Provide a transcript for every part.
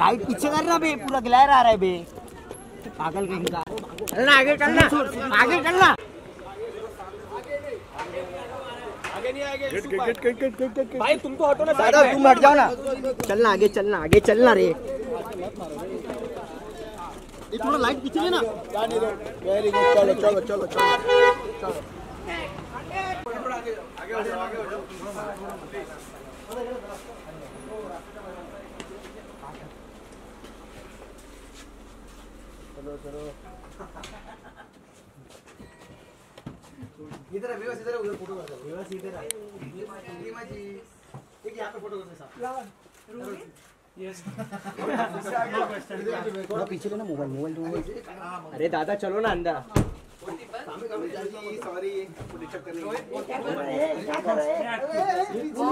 Light पीछे कर रहा बे पूरा ग्लैर आ रहा है बे। पागल कहीं का? चलना आगे चलना आगे चलना। भाई तुम तो हटो ना दादा तुम हट जाओ ना। चलना आगे चलना आगे चलना रे। थोड़ा लाइट पीछे लेना वेरी गुड चलो चलो चलो चलो इधर है विवास इधर उधर फ़ोटो कर विवास इधर है। रीमा जी एक यहाँ पे फ़ोटो करते साहब थोड़ा पीछे लेना मोबाइल मोबाइल मोबाइल। अरे दादा चलो ना अंदर। सॉरी डिस्टर्ब करने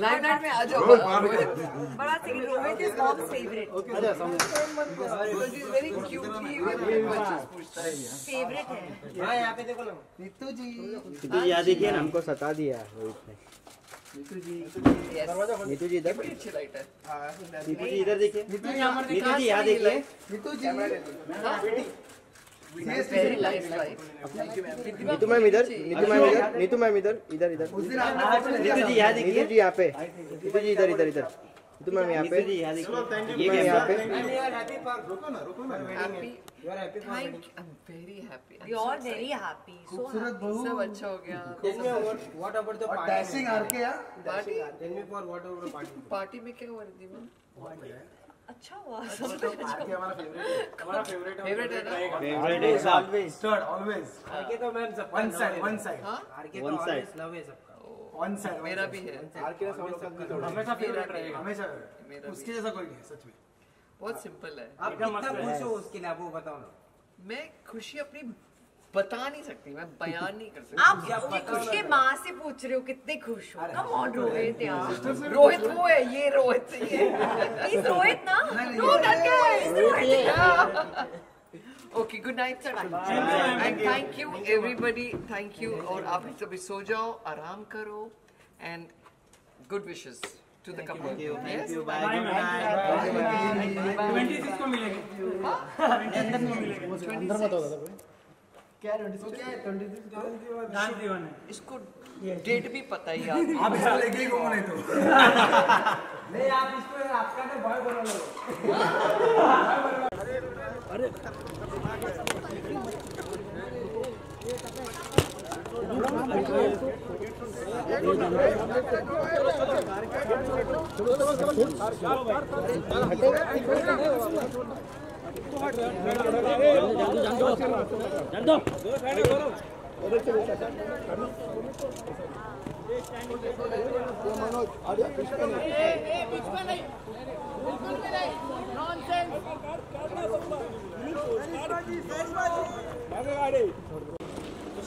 लाइमलाइट में आ जाओ। बड़ा Singh Rohit is mom's favourite because he is very cute he very much पूछता है फेवरेट है। हाँ यहाँ पे देखो ना नीतू जी। नीतू जी यहाँ देखिए ना हमको सता दिया रोहित ने। नीतू जी। इधर। बड़ी अच्छी लाइट है। नीतू जी इधर देखिए। नीतू जी नीतू जी यहाँ देखिए। Neetu ji. Light light Neetu ma'am इधर नीतू मैम इधर नीतू मैम इधर इधर इधर नीतू जी यहाँ देखिए नीतू जी यहाँ पे। नीतू जी इधर इधर इधर। नीतू मैम यहाँ पे। नीतू जी यहाँ देखिए। ये यहाँ पे। Happy thank I am very happy we are very happy so खूबसूरत सब अच्छा हो गया। What about the और डैशिंग आर के यार Tell me for what about the party? Party में क्या हुआ रिद्धिमा अच्छा हुआ सब कुछ अच्छा। हमारा फेवरेट फेवरेट है ना? is always. Third always RK तो मैम सब वन साइड वन साइड हाँ? आरके तो One side. always love है सबका। वन साइड मेरा भी है। आरके का फॉलो करना थोड़ा। हमेशा फेवरेट रहेगा। हमेशा मेरा उसके जैसा कोई नहीं है, सच में। बहुत सिंपल है। आप कितना खुश हो उसके लिए आप वो बताओ ना। मैं खुशी अपनी बता नहीं सकती मैं बयान नहीं कर सकती। आप अपनी खुश के माँ से पूछ रहे हो कितने खुश हो। कम ऑन रोहित यार। रोहित वो है ये रोहित ये। He's रोहित ना? No that is Rohit okay good night sir and thank you everybody thank you और आप सभी सो जाओ आराम करो and good wishes to the couple Thank you. Bye. Bye Good night. Ma'am twenty six को मिलेगी ट्वेंटी को मिलेगी। अंदर मत होगा कोई क्या है 26 क्या है 26 डांस दीवाना इसको डेट भी पता ही आप आप इसको लेके ही घूमो नहीं तो। नहीं आप इसको आपका तो बॉय बना लो अरे मनोज आगे बीच में नहीं बीच में नहीं बिल्कुल भी नहीं नॉनसेंस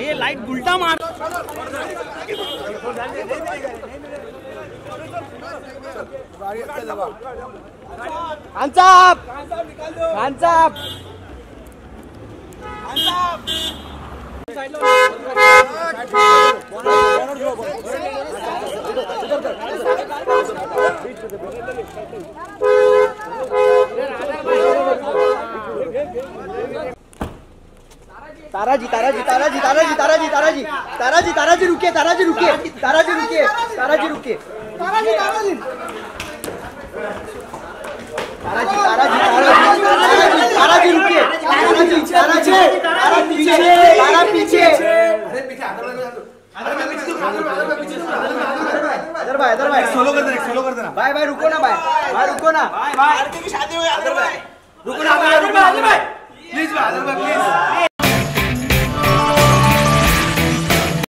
ये लाइट उल्टा मार खान साहब खान साहब Taraji Taraji Taraji Taraji Taraji Taraji Taraji Taraji रुकिए ताराजी रुकिए ताराजी रुकिए ताराजी रुकिए Taraji Taraji Taraji Taraji Taraji Taraji Taraji follow कर देना। भाई भाई रुको ना भाई। भाई रुको ना। भाई भाई की शादी हो गई भाई। रुको ना भाई रुको आदर भाई प्लीज़ भाई। आदर भाई प्लीज़